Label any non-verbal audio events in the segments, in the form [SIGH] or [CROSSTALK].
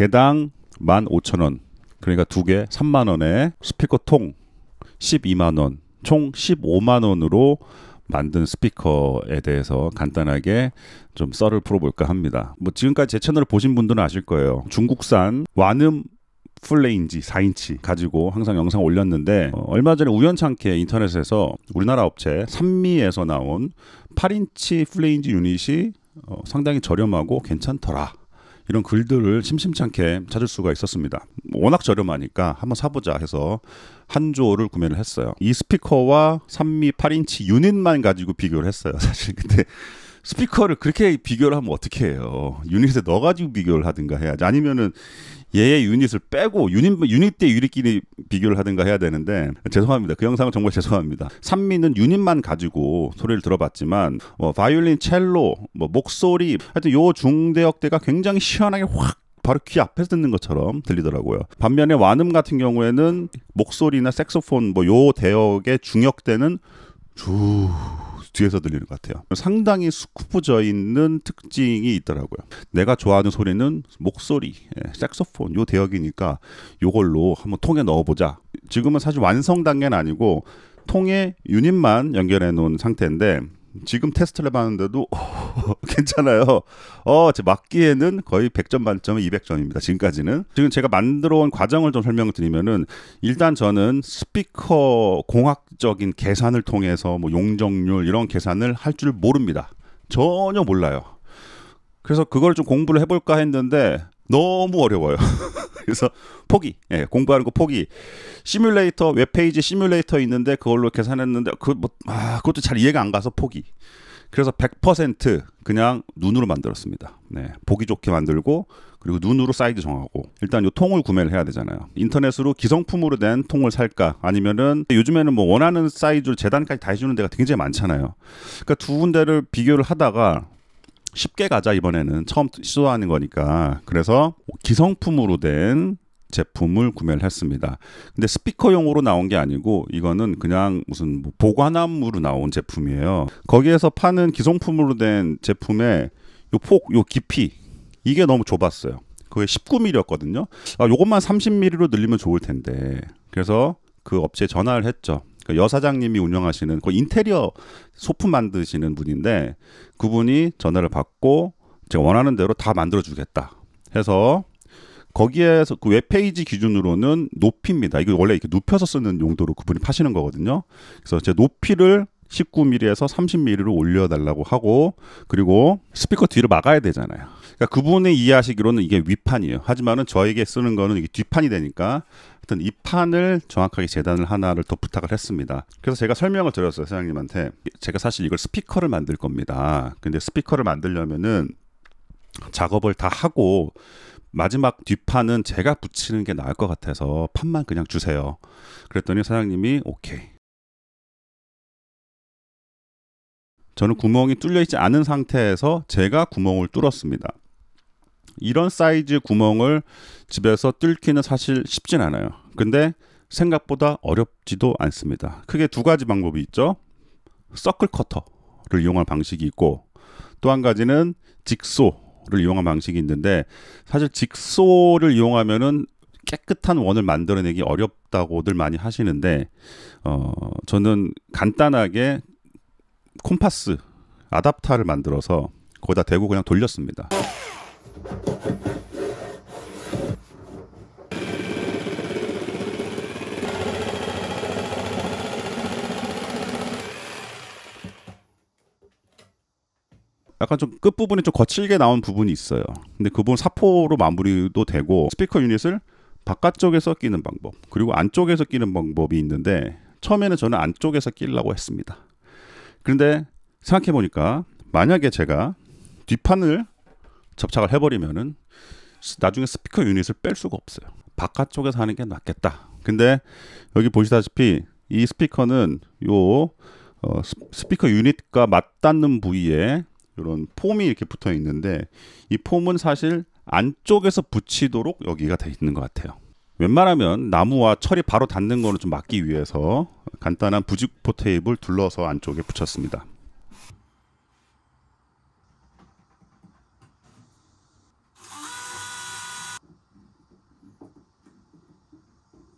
개당 15,000원. 그러니까 두 개 3만 원에 스피커 통 12만 원, 총 15만 원으로 만든 스피커에 대해서 간단하게 좀 썰을 풀어볼까 합니다. 뭐 지금까지 제 채널을 보신 분들은 아실 거예요. 중국산 완음 full range 4인치 가지고 항상 영상 올렸는데 어, 얼마 전에 우연찮게 인터넷에서 우리나라 업체 삼미에서 나온 8인치 full range 유닛이 어, 상당히 저렴하고 괜찮더라. 이런 글들을 심심찮게 찾을 수가 있었습니다. 워낙 저렴하니까 한번 사보자 해서 한 조를 구매를 했어요. 이 스피커와 삼미 8인치 유닛만 가지고 비교를 했어요. [LAUGHS] 사실 근데 스피커를 그렇게 비교를 하면 어떻게 해요? 유닛에 넣어가지고 비교를 하든가 해야지. 아니면은 얘의 유닛을 빼고 유닛 유닛 대 유닛끼리 비교를 하든가 해야 되는데 죄송합니다. 그 영상은 정말 [LAUGHS] 죄송합니다. 삼미는 유닛만 가지고 소리를 들어봤지만 뭐 바이올린, 첼로, 뭐 목소리 하여튼 요 중대역대가 굉장히 시원하게 확 바로 귀 앞에서 듣는 것처럼 들리더라고요. 반면에 완음 같은 경우에는 목소리나 색소폰 뭐 요 대역의 중역대는 쭉 뒤에서 들리는 것 같아요. 상당히 스쿠프져 있는 특징이 있더라고요. 내가 좋아하는 소리는 목소리, 예, 색소폰 요 대역이니까 요걸로 한번 통에 넣어보자. 지금은 사실 완성 단계는 아니고 통에 유닛만 연결해 놓은 상태인데 지금 테스트를 해봤는데도 [LAUGHS] 괜찮아요. 어, 제 맞기에는 거의 100점 만점에 200점입니다. 지금까지는. 지금 제가 만들어 온 과정을 좀 설명을 드리면은 일단 저는 스피커 공학적인 계산을 통해서 뭐 용적률 이런 계산을 할 줄 모릅니다. 전혀 몰라요. 그래서 그걸 좀 공부를 해볼까 했는데 너무 어려워요. [LAUGHS] 그래서 포기. 예, 공부하는 거 포기. 시뮬레이터 웹페이지 시뮬레이터 있는데 그걸로 계산했는데 그뭐 아, 그것도 잘 이해가 안 가서 포기. 그래서 100% 그냥 눈으로 만들었습니다. 네, 보기 좋게 만들고 그리고 눈으로 사이즈 정하고 일단 요 통을 구매를 해야 되잖아요. 인터넷으로 기성품으로 된 통을 살까 아니면은 요즘에는 뭐 원하는 사이즈로 재단까지 다 해주는 데가 굉장히 많잖아요. 그러니까 두 군데를 비교를 하다가 쉽게 가자 이번에는 처음 시도하는 거니까 그래서 기성품으로 된 제품을 구매를 했습니다. 근데 스피커용으로 나온 게 아니고 이거는 그냥 무슨 뭐 보관함으로 나온 제품이에요. 거기에서 파는 기성품으로 된 제품의 요 폭, 요 깊이 이게 너무 좁았어요. 그게 19mm였거든요. 아, 요것만 30mm로 늘리면 좋을 텐데. 그래서 그 업체에 전화를 했죠. 그 여사장님이 운영하시는 그 인테리어 소품 만드시는 분인데 그분이 전화를 받고 제가 원하는 대로 다 만들어 주겠다 해서 거기에서 그 웹페이지 기준으로는 높이입니다. 이거 원래 이렇게 눕혀서 쓰는 용도로 그분이 파시는 거거든요. 그래서 제 높이를 19mm에서 30mm로 올려달라고 하고 그리고 스피커 뒤를 막아야 되잖아요. 그러니까 그분이 이해하시기로는 이게 위판이에요. 하지만은 저에게 쓰는 거는 이게 뒷판이 되니까 하여튼 이 판을 정확하게 재단을 하나를 더 부탁을 했습니다. 그래서 제가 설명을 드렸어요 사장님한테 제가 사실 이걸 스피커를 만들 겁니다. 근데 스피커를 만들려면은 작업을 다 하고 마지막 뒷판은 제가 붙이는 게 나을 것 같아서 판만 그냥 주세요. 그랬더니 사장님이 오케이. 저는 구멍이 뚫려 있지 않은 상태에서 제가 구멍을 뚫었습니다. 이런 사이즈 구멍을 집에서 뚫기는 사실 쉽진 않아요. 근데 생각보다 어렵지도 않습니다. 크게 두 가지 방법이 있죠. 서클 커터를 이용한 방식이 있고 또 한 가지는 직소를 이용한 방식이 있는데 사실 직소를 이용하면은 깨끗한 원을 만들어내기 어렵다고들 많이 하시는데 어 저는 간단하게 콤파스 아답타를 만들어서 거기다 대고 그냥 돌렸습니다. 약간 좀 끝부분이 좀 거칠게 나온 부분이 있어요. 근데 그 부분 사포로 마무리도 되고 스피커 유닛을 바깥쪽에서 끼는 방법 그리고 안쪽에서 끼는 방법이 있는데 처음에는 저는 안쪽에서 끼려고 했습니다. 그런데 생각해 보니까 만약에 제가 뒷판을 접착을 해버리면은 나중에 스피커 유닛을 뺄 수가 없어요. 바깥쪽에서 하는 게 낫겠다. 근데 여기 보시다시피 이 스피커는 요 어, 스피커 유닛과 맞닿는 부위에 이런 폼이 이렇게 붙어 있는데 이 폼은 사실 안쪽에서 붙이도록 여기가 돼 있는 것 같아요. 웬만하면 나무와 철이 바로 닿는 거는 좀 막기 위해서 간단한 부직포 테이프를 둘러서 안쪽에 붙였습니다.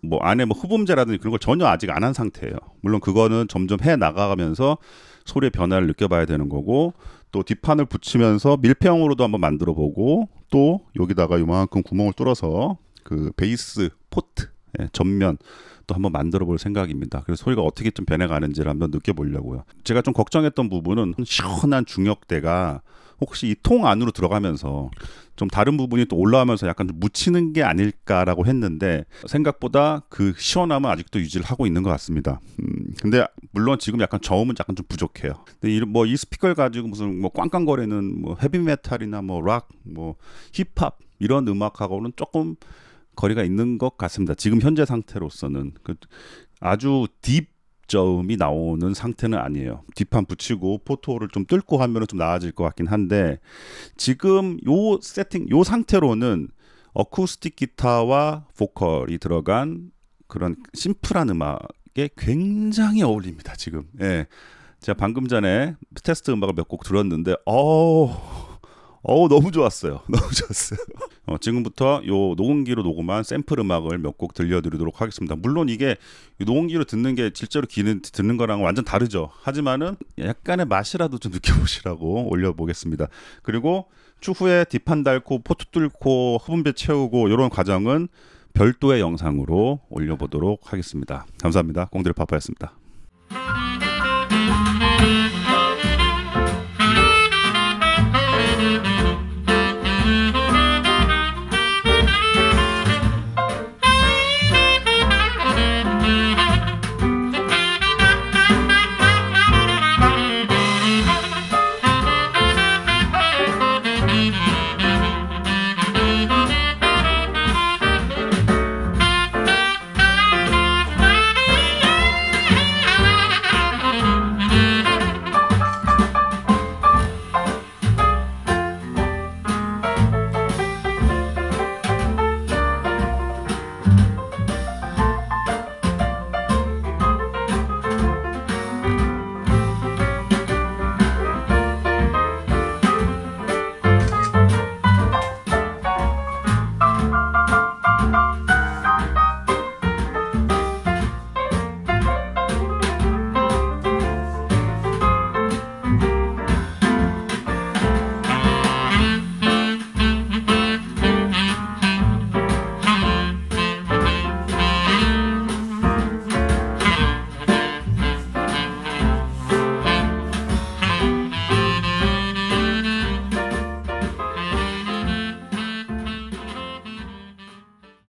뭐 안에 뭐 흡음재라든지 그런 걸 전혀 아직 안 한 상태예요. 물론 그거는 점점 해 나가면서 소리의 변화를 느껴봐야 되는 거고 또 뒷판을 붙이면서 밀폐형으로도 한번 만들어 보고 또 여기다가 요만큼 구멍을 뚫어서 그 베이스 포트 예, 전면 또 한번 만들어 볼 생각입니다. 그래서 소리가 어떻게 좀 변해가는지를 한번 느껴보려고요. 제가 좀 걱정했던 부분은 시원한 중역대가 혹시 이 통 안으로 들어가면서 좀 다른 부분이 또 올라오면서 약간 좀 묻히는 게 아닐까라고 했는데 생각보다 그 시원함은 아직도 유지를 하고 있는 것 같습니다. 음, 근데 물론 지금 약간 저음은 약간 좀 부족해요. 근데 뭐 이 스피커를 가지고 무슨 뭐 꽝꽝거리는 뭐 헤비메탈이나 뭐 락, 뭐 힙합 이런 음악하고는 조금 거리가 있는 것 같습니다. 지금 현재 상태로서는 그 아주 딥 저음이 나오는 상태는 아니에요. 뒷판 붙이고 포토를 좀 뚫고 하면 좀 나아질 것 같긴 한데 지금 요 세팅 요 상태로는 어쿠스틱 기타와 보컬이 들어간 그런 심플한 음악에 굉장히 어울립니다. 지금. 예. 제가 방금 전에 테스트 음악을 몇 곡 들었는데 어어 너무 좋았어요. [LAUGHS] 너무 좋았어요. 어, 지금부터 요 녹음기로 녹음한 샘플 음악을 몇 곡 들려드리도록 하겠습니다. 물론 이게 녹음기로 듣는 게 실제로 기는 듣는 거랑 완전 다르죠. 하지만은 약간의 맛이라도 좀 [LAUGHS] 느껴보시라고 올려보겠습니다. 그리고 추후에 뒷판 달고 포트 뚫고 흡음배 채우고 이런 과정은 별도의 영상으로 올려보도록 하겠습니다. 감사합니다. 공들의 파파였습니다.